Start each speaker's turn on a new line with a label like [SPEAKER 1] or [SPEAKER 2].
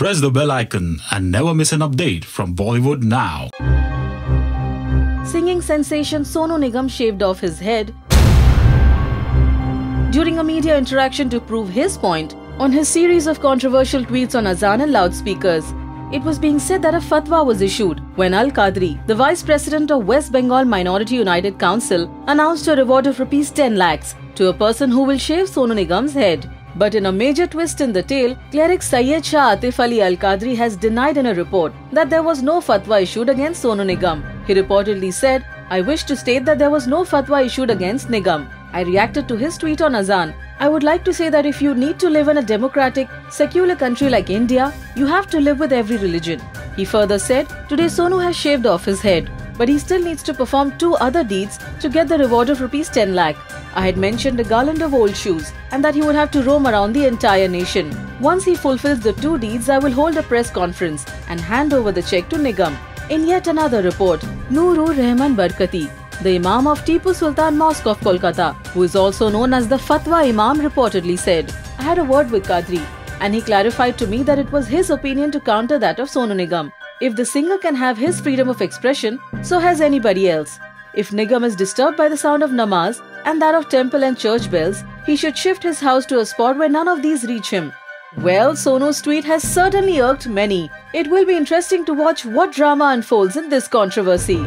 [SPEAKER 1] Press the bell icon and never miss an update from Bollywood now.
[SPEAKER 2] Singing sensation Sonu Nigam shaved off his head during a media interaction to prove his point on his series of controversial tweets on Azan and loudspeakers. It was being said that a fatwa was issued when Al Qadri, the vice president of West Bengal Minority United Council, announced a reward of rupees 10 lakhs to a person who will shave Sonu Nigam's head. But in a major twist in the tale, cleric Syed Shah Atif Ali Al Qadri has denied in a report that there was no fatwa issued against Sonu Nigam. He reportedly said, I wish to state that there was no fatwa issued against Nigam. I reacted to his tweet on Azan. I would like to say that if you need to live in a democratic, secular country like India, you have to live with every religion. He further said, Today Sonu has shaved off his head, but he still needs to perform two other deeds to get the reward of rupees 10 lakh. I had mentioned a garland of old shoes and that he would have to roam around the entire nation. Once he fulfills the two deeds, I will hold a press conference and hand over the check to Nigam. In yet another report, Nurur Rehman Barkati, the Imam of Tipu Sultan Mosque of Kolkata, who is also known as the Fatwa Imam, reportedly said, I had a word with Qadri and he clarified to me that it was his opinion to counter that of Sonu Nigam. If the singer can have his freedom of expression, so has anybody else. If Nigam is disturbed by the sound of namaz and that of temple and church bells, he should shift his house to a spot where none of these reach him. Well, Sonu's tweet has certainly irked many. It will be interesting to watch what drama unfolds in this controversy.